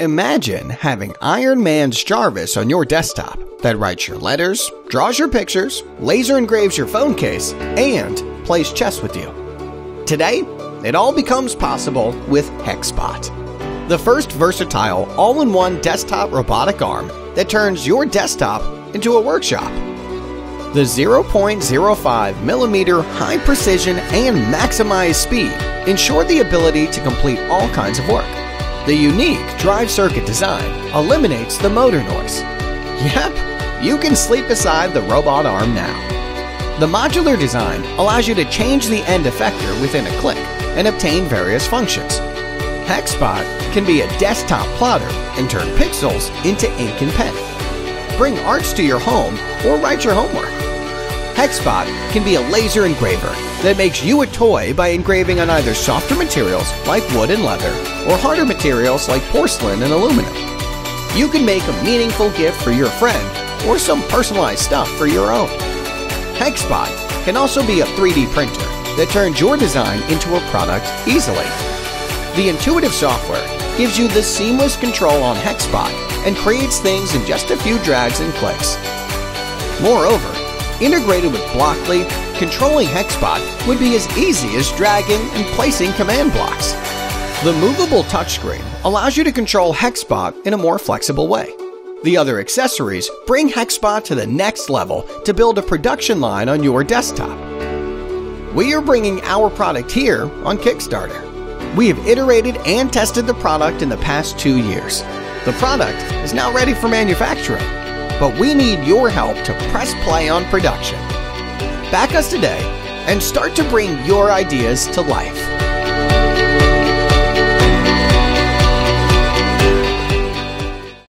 Imagine having Iron Man's Jarvis on your desktop that writes your letters, draws your pictures, laser engraves your phone case, and plays chess with you. Today, it all becomes possible with HexBot, the first versatile all in one desktop robotic arm that turns your desktop into a workshop. The 0.05 millimeter high precision and maximized speed ensure the ability to complete all kinds of work. The unique drive circuit design eliminates the motor noise. Yep, you can sleep beside the robot arm now. The modular design allows you to change the end effector within a click and obtain various functions. HexBot can be a desktop plotter and turn pixels into ink and pen. Bring arts to your home or write your homework. HexBot can be a laser engraver that makes you a toy by engraving on either softer materials like wood and leather or harder materials like porcelain and aluminum. You can make a meaningful gift for your friend or some personalized stuff for your own. HexBot can also be a 3D printer that turns your design into a product easily. The intuitive software gives you the seamless control on HexBot and creates things in just a few drags and clicks. Moreover, integrated with Blockly, controlling HexBot would be as easy as dragging and placing command blocks. The movable touchscreen allows you to control HexBot in a more flexible way. The other accessories bring HexBot to the next level to build a production line on your desktop. We are bringing our product here on Kickstarter. We have iterated and tested the product in the past two years. The product is now ready for manufacturing, but we need your help to press play on production. Back us today and start to bring your ideas to life.